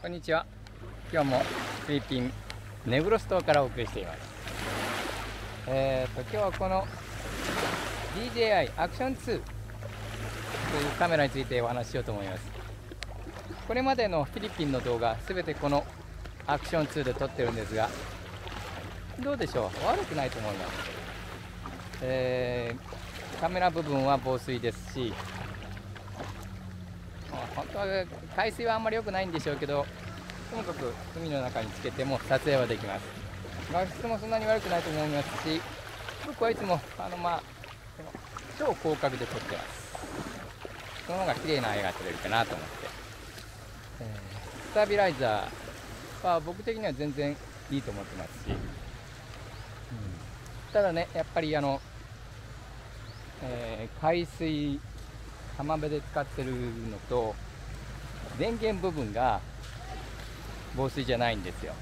こんにちは。今日もフィリピンネグロス島からお送りしています。えーと今日はこの DJI アクション2というカメラについてお話ししようと思います。これまでのフィリピンの動画すべてこのアクション2で撮ってるんですがどうでしょう？悪くないと思います、えー、カメラ部分は防水ですし本当は海水はあんまり良くないんでしょうけどともかく海の中につけても撮影はできます。画質もそんなに悪くないと思いますし僕はいつもあのまあ超広角で撮ってます。その方が綺麗な絵が撮れるかなと思って、えー、スタビライザーは僕的には全然いいと思ってますし、うん、ただねやっぱりあの、えー、海水浜辺で使ってるのと電源部分が防水じゃないんですよ。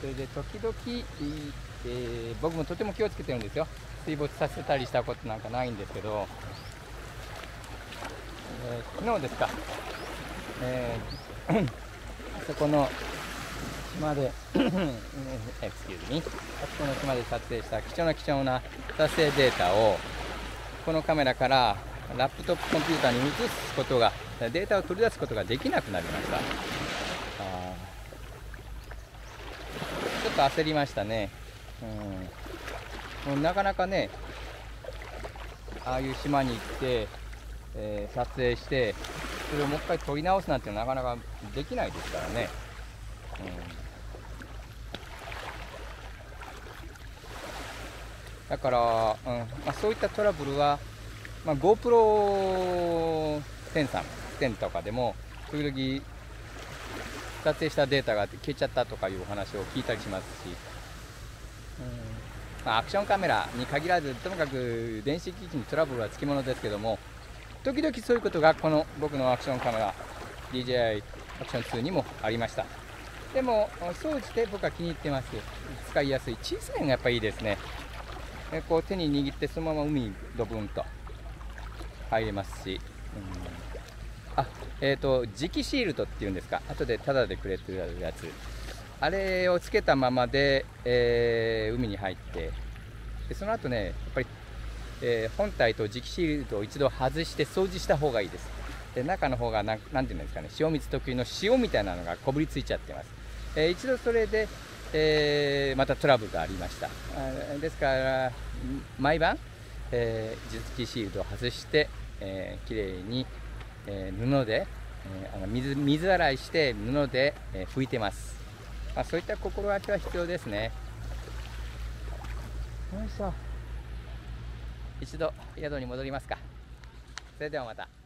それで時々、えー、僕もとても気をつけてるんですよ。水没させたりしたことなんかないんですけど、えー、昨日ですか、えー、そこの島でエクスキューズミあそこの島で撮影した貴重な貴重な撮影データをこのカメラからラップトップコンピューターに移すことがデータを取り出すことができなくなりました。ちょっと焦りましたね、うん、もうなかなかねああいう島に行って、えー、撮影してそれをもう一回撮り直すなんてなかなかできないですからね、うん、だから、うん。まあ、そういったトラブルはまあ、GoPro 10さん10とかでも時々撮影したデータが消えちゃったとかいうお話を聞いたりしますし、うん。まあ、アクションカメラに限らずともかく電子機器にトラブルはつきものですけども時々そういうことがこの僕のアクションカメラ DJI アクション2にもありました。でも総じて僕は気に入ってます。使いやすい。小さいのがやっぱいいですね。こう手に握ってそのまま海にドブンと。入れますし、うん、あえっ、ー、と磁気シールドっていうんですか？後でタダでくれてるやつ。あれをつけたままで、えー、海に入ってでその後ねやっぱり、えー、本体と磁気シールドを一度外して掃除した方がいいです。で中の方が何て言うんですかね塩水特有の塩みたいなのがこぶりついちゃってます、えー、一度それで、えー、またトラブルがありました。ですから毎晩、えー、磁気シールドを外してえー、きれいに、えー、布で、えー、あの水水洗いして布で、え拭いてます、まあ、そういった心がけは必要ですね。よいしょ。一度宿に戻りますか。それではまた。